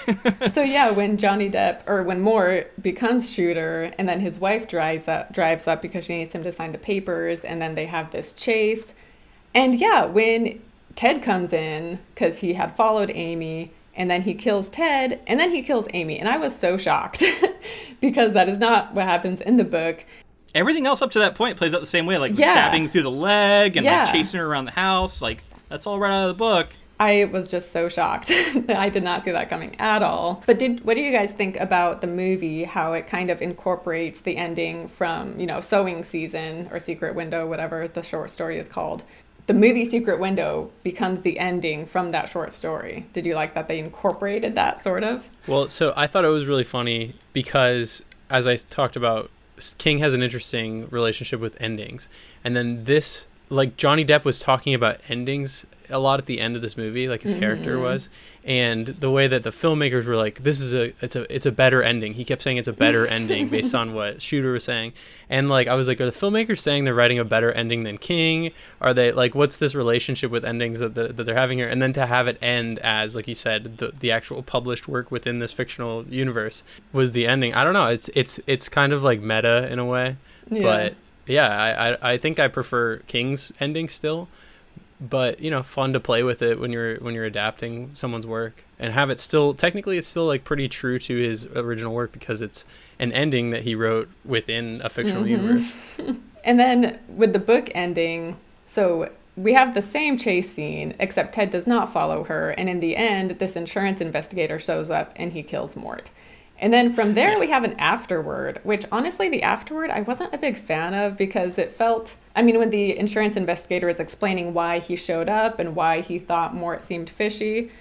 so yeah, when Johnny Depp or when Mort becomes shooter, and then his wife drives up drives up because she needs him to sign the papers, and then they have this chase, and yeah, when Ted comes in because he had followed Amy. And then he kills Ted, and then he kills Amy. And I was so shocked because that is not what happens in the book. Everything else up to that point plays out the same way, like the Yeah. stabbing through the leg and Yeah. like chasing her around the house. Like that's all right out of the book. I was just so shocked. I did not see that coming at all. But did what do you guys think about the movie? How it kind of incorporates the ending from you know sowing season or secret window, whatever the short story is called. The movie Secret Window becomes the ending from that short story. Did you like that they incorporated that sort of? Well, so I thought it was really funny because, as I talked about, King has an interesting relationship with endings. And then this, like, Johnny Depp was talking about endings a lot at the end of this movie, like his character mm-hmm. was. And the way that the filmmakers were like, this is a, it's a, it's a better ending. He kept saying it's a better ending based on what Shooter was saying. And, like, I was like, are the filmmakers saying they're writing a better ending than King? Are they, like, what's this relationship with endings that, the, that they're having here? And then to have it end as, like you said, the, the actual published work within this fictional universe was the ending. I don't know. It's, it's, it's kind of like meta in a way. Yeah. But yeah, I, I, I think I prefer King's ending still. But you know, fun to play with it when you're when you're adapting someone's work and have it still technically it's still like pretty true to his original work because it's an ending that he wrote within a fictional mm-hmm. universe. And then with the book ending, so we have the same chase scene, except Ted does not follow her. And in the end, this insurance investigator shows up and he kills Mort. And then from there, we have an afterword, which honestly, the afterword I wasn't a big fan of because it felt. I mean, when the insurance investigator is explaining why he showed up and why he thought Mort seemed fishy,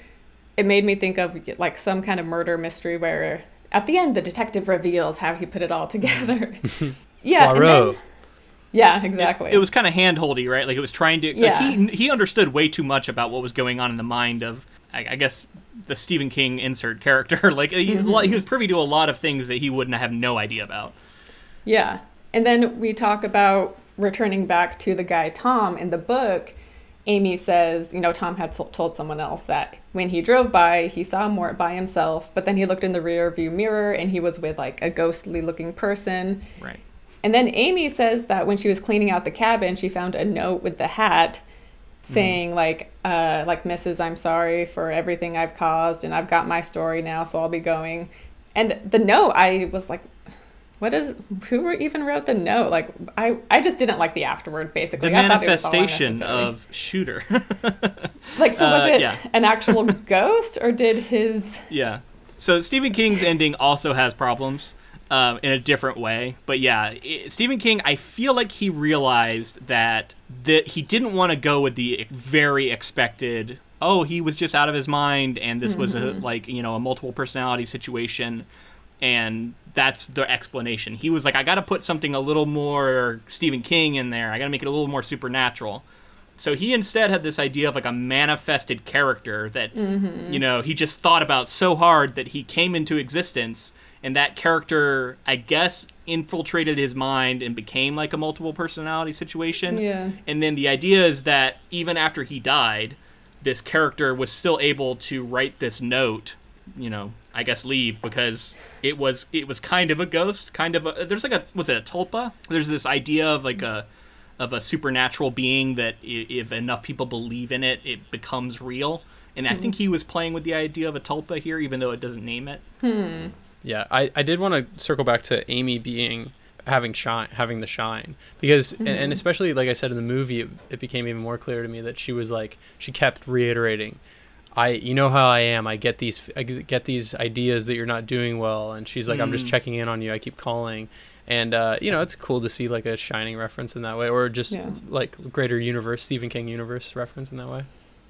it made me think of like some kind of murder mystery where at the end the detective reveals how he put it all mm-hmm. together. yeah. and Poirot. yeah, exactly. It was kind of handholdy, right? Like it was trying to. Yeah. Like he he understood way too much about what was going on in the mind of, I, I guess, the Stephen King insert character. like he, Mm-hmm. he was privy to a lot of things that he wouldn't have no idea about. Yeah. And then we talk about returning back to the guy Tom in the book. Amy says, you know, Tom had told someone else that when he drove by, he saw Mort by himself, but then he looked in the rear view mirror and he was with like a ghostly looking person. Right. And then Amy says that when she was cleaning out the cabin, she found a note with the hat saying like uh like Mrs. I'm sorry for everything I've caused and I've got my story now, so I'll be going. And the note I was like what is who even wrote the note? Like I I just didn't like the afterword basically. The I thought it was manifestation of Shooter. like so was uh, it yeah. an actual ghost or did his yeah. So Stephen King's ending also has problems. Um, in a different way, but yeah, i Stephen King. I feel like he realized that that he didn't want to go with the very expected. Oh, he was just out of his mind, and this was a like you know a multiple personality situation. and that's the explanation. He was like, I got to put something a little more Stephen King in there. I got to make it a little more supernatural. So he instead had this idea of like a manifested character that you know he just thought about so hard that he came into existence, and that character, I guess, infiltrated his mind and became like a multiple personality situation. Yeah. And then the idea is that even after he died, this character was still able to write this note, you know, I guess leave because it was it was kind of a ghost, kind of a there's like a was it a tulpa? There's this idea of like a of a supernatural being that if enough people believe in it, it becomes real. And I hmm. think he was playing with the idea of a tulpa here, even though it doesn't name it. Hmm. Yeah, I, I did want to circle back to Amy being having shine having the shine. Because and, and especially like I said in the movie it, it became even more clear to me that she was like she kept reiterating I you know how I am. I get these I get these ideas that you're not doing well. And she's like I'm just checking in on you. I keep calling. And uh, you know it's cool to see like a shining reference in that way or just Yeah. like greater universe Stephen King universe reference in that way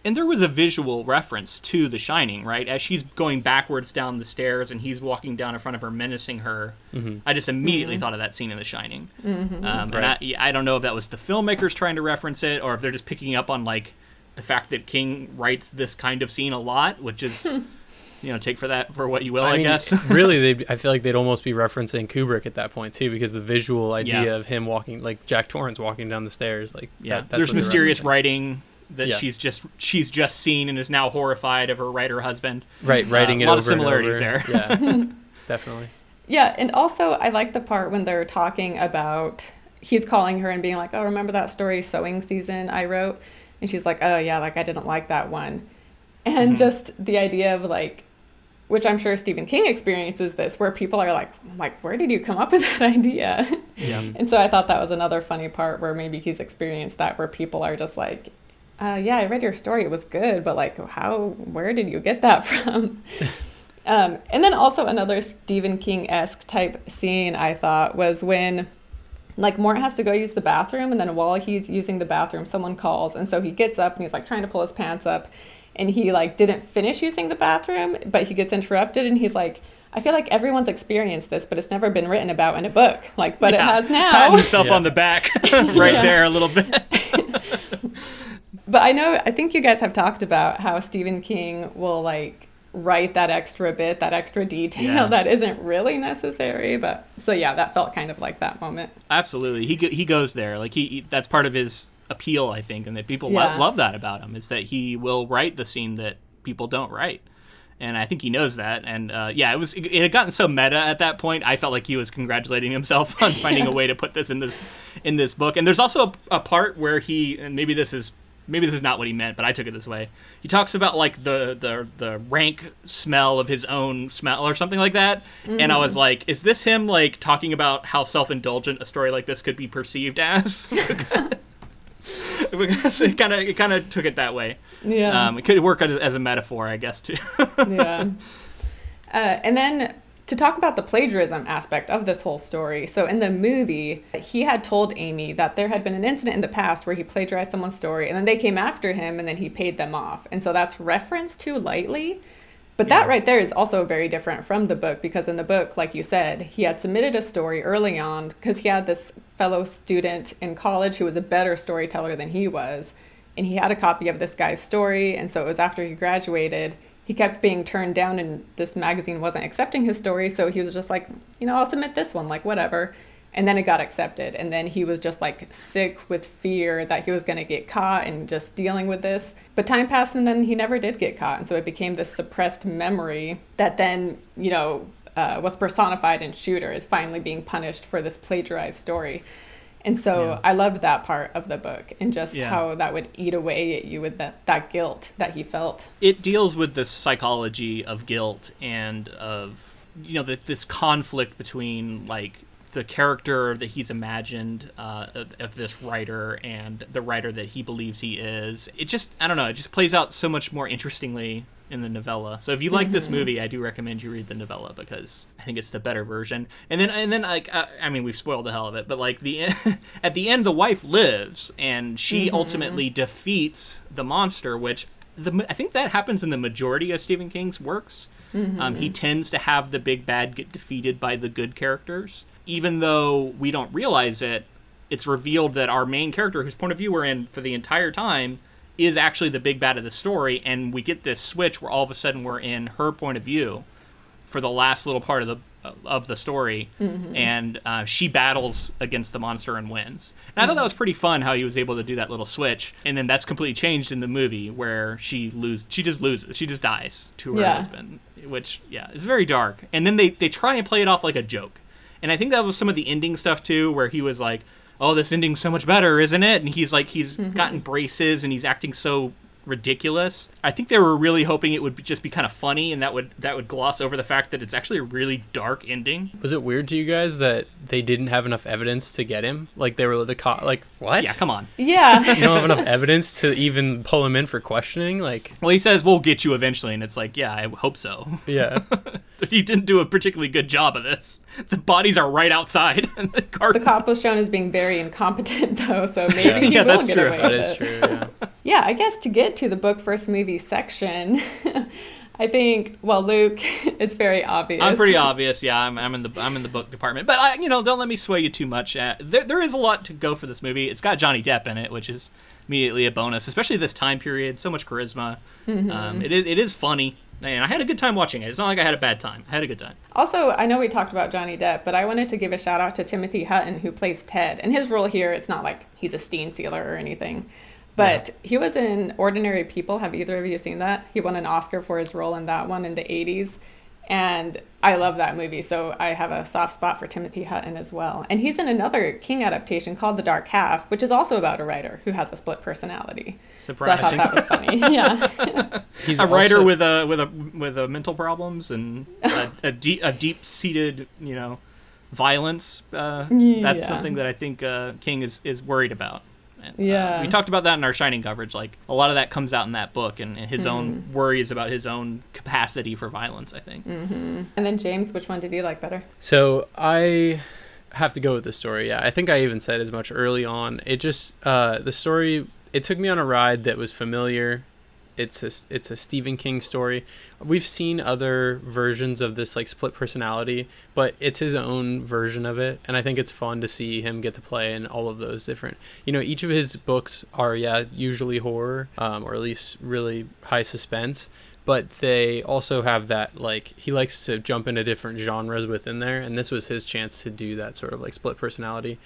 And there was a visual reference to The Shining, right? As she's going backwards down the stairs and he's walking down in front of her, menacing her. Mm-hmm. I just immediately mm-hmm. thought of that scene in The Shining. Mm-hmm. Um, And I, I don't know if that was the filmmakers trying to reference it or if they're just picking up on like the fact that King writes this kind of scene a lot, which is, you know, take for that for what you will, I, mean, guess. really, they I feel like they'd almost be referencing Kubrick at that point too, because the visual idea Yeah. of him walking, like Jack Torrance walking down the stairs, like yeah, that, that's there's mysterious writing that Yeah. she's just she's just seen and is now horrified of her writer husband. right? Writing Uh, it a lot of over and similarities over. there. Yeah, definitely. Yeah, and also I like the part when they're talking about he's calling her and being like, "Oh, remember that story sowing season I wrote?" And she's like, "Oh yeah, like I didn't like that one." And just the idea of like which I'm sure Stephen King experiences this where people are like, like where did you come up with that idea? Yeah. And so I thought that was another funny part where maybe he's experienced that where people are just like, uh, yeah, I read your story. It was good, but like, how, where did you get that from? um, and then also another Stephen King esque type scene I thought was when like Mort has to go use the bathroom, and then while he's using the bathroom, someone calls, and so he gets up and he's like trying to pull his pants up, and he like didn't finish using the bathroom, but he gets interrupted, and he's like. I feel like everyone's experienced this, but it's never been written about in a book. Like, but Yeah. it has now. Patting himself Yeah. on the back right Yeah. there a little bit. But I know, I think you guys have talked about how Stephen King will like write that extra bit, that extra detail that isn't really necessary. But so yeah, that felt kind of like that moment. Absolutely, he he goes there. Like he, he- that's part of his appeal, I think, and that people lo- love that about him is that he will write the scene that people don't write. And I think he knows that. And uh, yeah, it was it had gotten so meta at that point. I felt like he was congratulating himself on finding a way to put this in this in this book. And there's also a, a part where he and maybe this is maybe this is not what he meant, but I took it this way. He talks about like the the the rank smell of his own smell or something like that. And I was like, is this him like talking about how self indulgent a story like this could be perceived as? because it kind of it kind of took it that way. Yeah. Um, it could work as as a metaphor, I guess, too. yeah. Uh, and then to talk about the plagiarism aspect of this whole story. So in the movie, he had told Amy that there had been an incident in the past where he plagiarized someone's story and then they came after him and then he paid them off. And so that's referenced to lightly. But that right there is also very different from the book because in the book, like you said, he had submitted a story early on because he had this fellow student in college who was a better storyteller than he was. And he had a copy of this guy's story. And so it was after he graduated, he kept being turned down and this magazine wasn't accepting his story. So he was just like, you know, I'll submit this one, like whatever. And then it got accepted. And then he was just like sick with fear that he was going to get caught and just dealing with this. But time passed and then he never did get caught. And so it became this suppressed memory that then, you know, uh, was personified in Shooter is finally being punished for this plagiarized story. And so Yeah. I loved that part of the book and just Yeah. how that would eat away at you with that, that guilt that he felt. it deals with the psychology of guilt and of you know the, this conflict between like the character that he's imagined uh, of, of this writer and the writer that he believes he is. It just I don't know. It just plays out so much more interestingly in the novella. So if you like this movie, I do recommend you read the novella because I think it's the better version. And then and then like uh, I mean we've spoiled the hell of it, but like the at the end the wife lives and she ultimately defeats the monster, which the I think that happens in the majority of Stephen King's works. Um, he tends to have the big bad get defeated by the good characters, even though we don't realize it. It's revealed that our main character, whose point of view we're in for the entire time, is actually the big bad of the story, and we get this switch where all of a sudden we're in her point of view for the last little part of the of the story, and uh, she battles against the monster and wins. And I thought that was pretty fun how he was able to do that little switch, and then that's completely changed in the movie where she lose she just loses she just dies to her Yeah. husband, which yeah is very dark. And then they they try and play it off like a joke, and I think that was some of the ending stuff too, where he was like. Oh, this ending's so much better, isn't it? And he's like, he's mm-hmm. gotten braces and he's acting so ridiculous. I think they were really hoping it would be, just be kind of funny, and that would that would gloss over the fact that it's actually a really dark ending. Was it weird to you guys that they didn't have enough evidence to get him? Like they were the co- like what? Yeah, come on. Yeah. You don't have enough evidence to even pull him in for questioning. Like Well, he says we'll get you eventually, and it's like, yeah, I hope so. yeah, he didn't do a particularly good job of this. The bodies are right outside, and the car. the cop was shown as being very incompetent, though, so maybe he Yeah, will that's get true. away that with is it. true. Yeah. Yeah, I guess to get to the book first movie section, I think well, Luke, it's very obvious. I'm pretty obvious. Yeah, I'm, I'm in the I'm in the book department, but I, you know, don't let me sway you too much. Uh, there, there is a lot to go for this movie. It's got Johnny Depp in it, which is immediately a bonus, especially this time period. So much charisma. Mm-hmm. Um, it is it is funny, and I had a good time watching it. It's not like I had a bad time. I had a good time. Also, I know we talked about Johnny Depp, but I wanted to give a shout out to Timothy Hutton, who plays Ted. And his role here, it's not like he's a Steen sealer or anything. But he was in Ordinary People. Have either of you seen that? He won an Oscar for his role in that one in the 80s. And I love that movie, so I have a soft spot for Timothy Hutton as well. And he's in another King adaptation called The Dark Half, which is also about a writer who has a split personality. Surprising. So I thought that was funny. yeah. He's a writer also- with a with a with a mental problems and a, a deep a deep seated you know violence. Uh, That's Yeah. something that I think uh, King is is worried about. And, uh, Yeah. we talked about that in our Shining coverage. Like a lot of that comes out in that book, and, and his own Mm-hmm. worries about his own capacity for violence. I think. And then, James, which one did you like better? So I have to go with the story. Yeah, I think I even said as much early on. It just uh, the story. It took me on a ride that was familiar. It's a it's a Stephen King story. We've seen other versions of this like split personality, but it's his own version of it, and I think it's fun to see him get to play in all of those different. You know, each of his books are yeah usually horror, um, or at least really high suspense, but they also have that like he likes to jump into different genres within there and this was his chance to do that sort of like split personality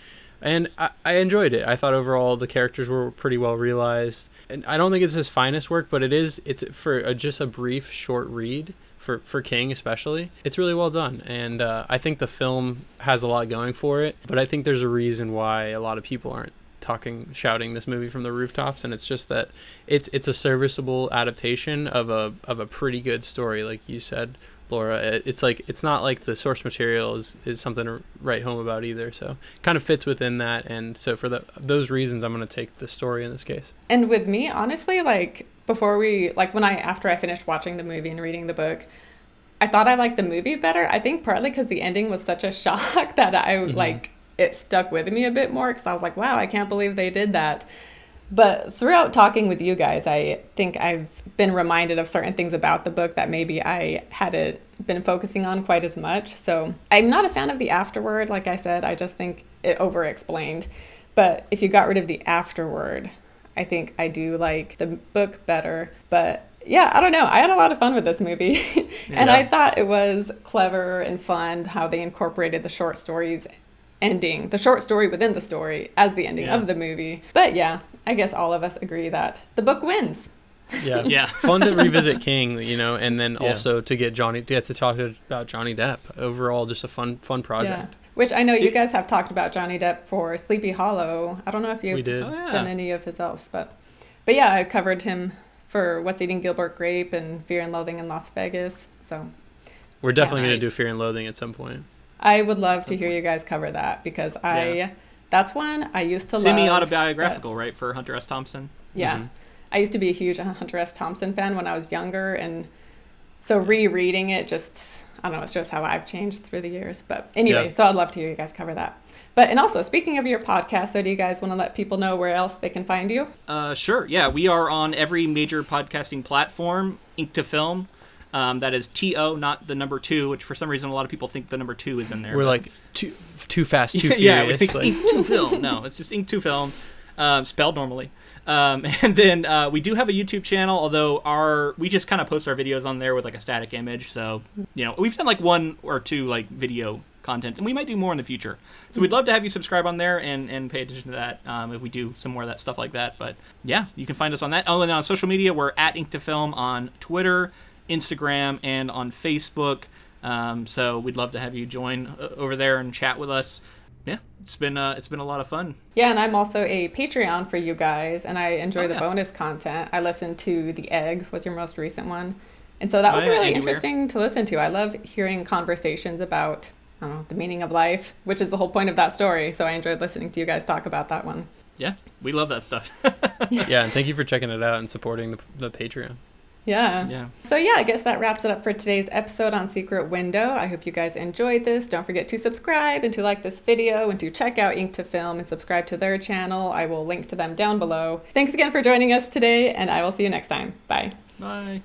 and I, I enjoyed it. I thought overall the characters were pretty well realized. And i don't think it's his finest work but it is it's for a, just a brief short read for, for king especially it's really well done. And uh, i think the film has a lot going for it but i think there's a reason why a lot of people aren't talking shouting this movie from the rooftops. And it's just that it's it's a serviceable adaptation of a of a pretty good story like you said Laura it's like it's not like the source material is is something to write home about either so kind of fits within that and so for the, those reasons I'm going to take the story in this case And with me, honestly, like before we like when I after I finished watching the movie and reading the book, I thought I liked the movie better. I think partly because the ending was such a shock that I mm-hmm. like it stuck with me a bit more because I was like, wow, I can't believe they did that. But throughout talking with you guys, I think I've been reminded of certain things about the book that maybe I hadn't been focusing on quite as much. So I'm not a fan of the afterword. Like I said, I just think it over explained. But if you got rid of the afterword, I think I do like the book better. But yeah, I don't know. I had a lot of fun with this movie. and Yeah. I thought it was clever and fun how they incorporated the short stories ending, the short story within the story as the ending Yeah. of the movie. But yeah, I guess all of us agree that the book wins. yeah Yeah. fun to revisit King you know and then Yeah. also to get Johnny to get to talk about Johnny Depp overall just a fun fun project. Yeah. project Which I know you guys have talked about Johnny Depp for Sleepy Hollow. I don't know if you've we did Oh, yeah. done any of his else, but but yeah, I covered him for What's Eating Gilbert Grape and Fear and Loathing in Las Vegas. So we're definitely Yeah, going to do. Fear and Loathing at some point I would love to hear you guys cover that because I Yeah. That's one I used to love. Semi autobiographical, right, for Hunter S. Thompson. Yeah. Mhm. I used to be a huge Hunter S. Thompson fan when I was younger and so rereading it just I don't know, it's just how I've changed through the years. But anyway, Yeah. so I'd love to hear you guys cover that. But and also speaking of your podcast, so do you guys want to let people know where else they can find you? Uh, sure. Yeah, we are on every major podcasting platform. Ink to Film. Um, that is T O, not the number two, which for some reason a lot of people think the number two is in there. We're but- like too too fast, too yeah, furious. think like- Ink to Film. No, it's just Ink to Film, um, spelled normally. Um, and then uh, we do have a YouTube channel, although our we just kind of post our videos on there with like a static image. So you know, we've done like one or two like video content, and we might do more in the future. So we'd love to have you subscribe on there and and pay attention to that um, if we do some more of that stuff like that. But yeah, you can find us on that. Oh, and on social media, we're at Ink to Film on Twitter, Instagram, and on Facebook. Um, so we'd love to have you join uh, over there and chat with us. Yeah, it's been uh, it's been a lot of fun. Yeah, and I'm also a Patreon for you guys, and I enjoy Oh, the yeah. bonus content. I listened to The Egg, was your most recent one. And so that Oh, was yeah, really Egg Aware. interesting to listen to. I love hearing conversations about, I don't know, the meaning of life, which is the whole point of that story. So I enjoyed listening to you guys talk about that one. Yeah, we love that stuff. yeah, and thank you for checking it out and supporting the, the Patreon. Yeah. yeah. So yeah, I guess that wraps it up for today's episode on Secret Window. I hope you guys enjoyed this. Don't forget to subscribe and to like this video and to check out Ink to Film and subscribe to their channel. I will link to them down below. Thanks again for joining us today, and I will see you next time. Bye. Bye.